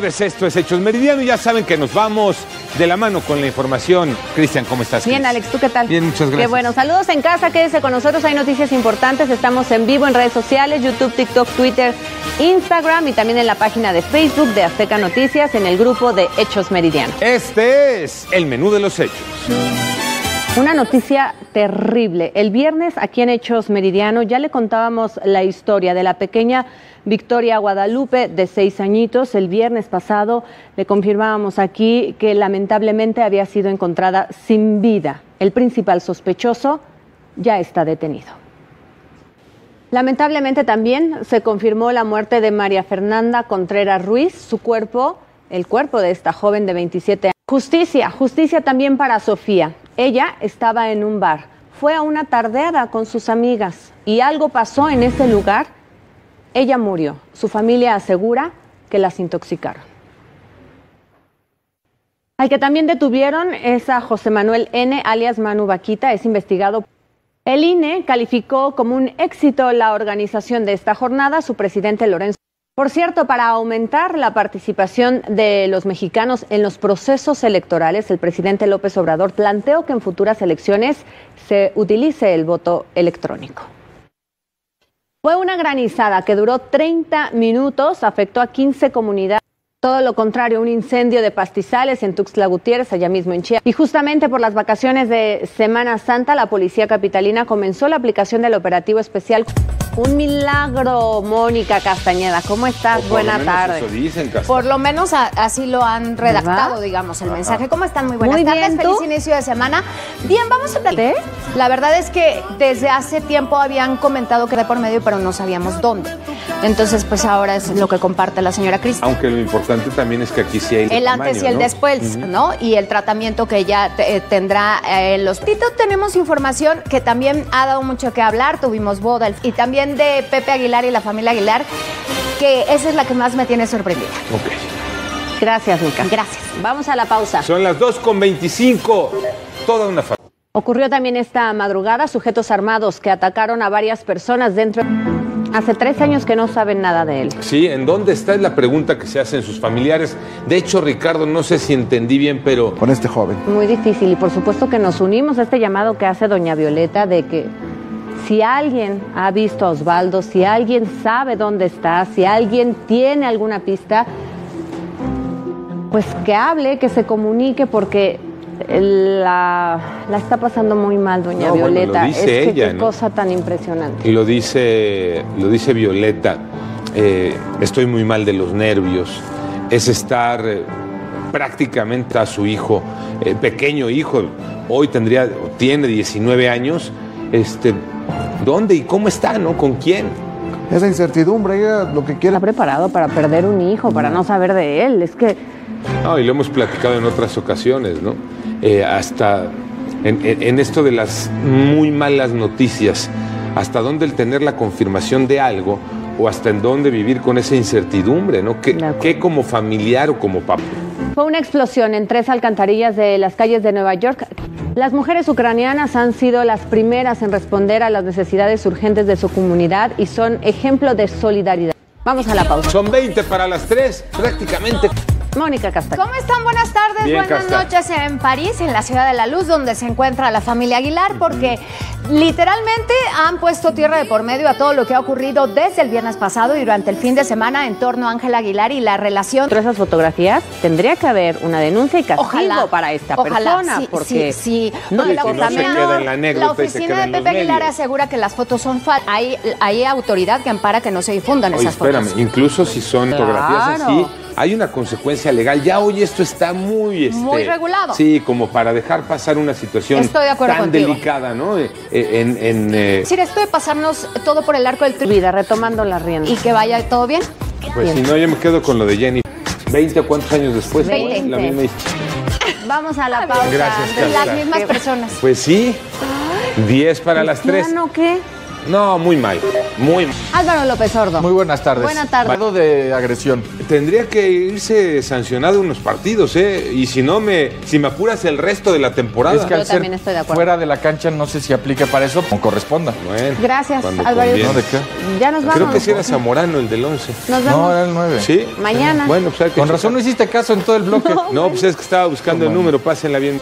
Esto es Hechos Meridiano y ya saben que nos vamos de la mano con la información. Cristian, ¿cómo estás? Bien, Cris? Alex, ¿tú qué tal? Bien, muchas gracias. Qué bueno, saludos en casa, quédese con nosotros, hay noticias importantes, estamos en vivo en redes sociales, YouTube, TikTok, Twitter, Instagram y también en la página de Facebook de Azteca Noticias en el grupo de Hechos Meridiano. Este es el menú de los hechos. Una noticia terrible. El viernes aquí en Hechos Meridiano ya le contábamos la historia de la pequeña Victoria Guadalupe de seis añitos. El viernes pasado le confirmábamos aquí que lamentablemente había sido encontrada sin vida. El principal sospechoso ya está detenido. Lamentablemente también se confirmó la muerte de María Fernanda Contreras Ruiz. Su cuerpo, el cuerpo de esta joven de 27 años. Justicia, justicia también para Sofía. Ella estaba en un bar, fue a una tardeada con sus amigas y algo pasó en ese lugar. Ella murió. Su familia asegura que las intoxicaron. Al que también detuvieron es a José Manuel N., alias Manu Vaquita, es investigado. El INE calificó como un éxito la organización de esta jornada. Su presidente Lorenzo. Por cierto, para aumentar la participación de los mexicanos en los procesos electorales, el presidente López Obrador planteó que en futuras elecciones se utilice el voto electrónico. Fue una granizada que duró 30 minutos, afectó a 15 comunidades. Todo lo contrario, un incendio de pastizales en Tuxtla Gutiérrez, allá mismo en Chiapas. Y justamente por las vacaciones de Semana Santa, la policía capitalina comenzó la aplicación del operativo especial. Un milagro, Mónica Castañeda. ¿Cómo estás? Buena tarde. Eso dicen, Casta. Por lo menos a- así lo han redactado, ¿Verdad? digamos, el mensaje. ¿Cómo están? Muy buenas Muy tardes, bien, feliz inicio de semana. Bien, vamos a platicar. La verdad es que desde hace tiempo habían comentado que era por medio, pero no sabíamos dónde. Entonces, pues ahora es lo que comparte la señora Cristi. Aunque lo importante también es que aquí sí hay El antes tamaño, y el ¿no? después, ¿no? Y el tratamiento que ella te- eh, tendrá eh, en los Tito. Tenemos información que también ha dado mucho que hablar. Tuvimos boda el- y también de Pepe Aguilar y la familia Aguilar, que esa es la que más me tiene sorprendida. Ok. Gracias, Mica. Gracias. Vamos a la pausa. Son las 2 con 25. Toda una familia. Ocurrió también esta madrugada sujetos armados que atacaron a varias personas dentro. Hace tres años que no saben nada de él. Sí, ¿en dónde está? Es la pregunta que se hacen sus familiares. De hecho, Ricardo, no sé si entendí bien, pero con este joven. Muy difícil y por supuesto que nos unimos a este llamado que hace doña Violeta de que si alguien ha visto a Osvaldo, si alguien sabe dónde está, si alguien tiene alguna pista, pues que hable, que se comunique porque la, la está pasando muy mal doña No, bueno, Violeta. dice es que ella, qué ¿no? cosa tan impresionante. lo dice, lo dice Violeta. eh, estoy muy mal de los nervios. Es estar eh, prácticamente a su hijo, eh, pequeño hijo. Hoy tendría, tiene 19 años. Este, ¿Dónde y cómo está? ¿No? ¿Con quién? Esa incertidumbre, ella lo que quiere. Está preparado para perder un hijo, para no saber de él. Es que No, y lo hemos platicado en otras ocasiones, ¿no? Eh, hasta en, en- en esto de las muy malas noticias, hasta dónde el tener la confirmación de algo o hasta en dónde vivir con esa incertidumbre, ¿no? ¿Qué, De acuerdo. qué como familiar o como papá? Fue una explosión en tres alcantarillas de las calles de Nueva York. Las mujeres ucranianas han sido las primeras en responder a las necesidades urgentes de su comunidad y son ejemplo de solidaridad. Vamos a la pausa. Son 20 para las 3, prácticamente. Mónica Castañeda. ¿Cómo están? Buenas tardes, Bien, buenas Casta. noches en París, en la Ciudad de la Luz, donde se encuentra la familia Aguilar, porque literalmente han puesto tierra de por medio a todo lo que ha ocurrido desde el viernes pasado y durante el fin de semana en torno a Ángela Aguilar y la relación. De esas fotografías tendría que haber una denuncia y castigo Ojalá para esta ojalá, persona, sí, porque sí, sí. no la si no cosa se menor. queda en la La oficina queda de Pepe Aguilar medios. asegura que las fotos son falsas. Hay, hay autoridad que ampara que no se difundan Oye, esas espérame, fotos. incluso si son fotografías Claro. así, hay una consecuencia legal. Ya hoy esto está muy... este, Muy regulado. Sí, como para dejar pasar una situación Estoy de acuerdo tan contigo. delicada, ¿no? Eh, eh, En, en, eh, Es decir, esto de pasarnos todo por el arco del Vida, retomando la rienda. y que vaya todo bien. Pues si no, yo me quedo con lo de Jenny. ¿20 o cuántos años después? Veinte. La misma historia. Vamos a la pausa. Gracias, De las mismas personas. Pues sí. 10 para las 3. ¿Cristiano qué? No, muy mal. Muy mal. Álvaro López Sordo. Muy buenas tardes. Buenas tardes. De agresión. Tendría que irse sancionado unos partidos, ¿eh? Y si no, me, si me apuras el resto de la temporada. Es que Yo al ser también estoy de acuerdo. fuera de la cancha no sé si aplique para eso como corresponda. Bueno, Gracias, cuando Álvaro. conviene. ¿No? ¿De qué? Ya nos vamos. Creo que sí era Zamorano el del 11. Nos No, vemos era el 9. ¿Sí? mañana. Bueno, pues hay que Con razón no checar. hiciste caso en todo el bloque. No, pues es que estaba buscando el número, pásenla bien.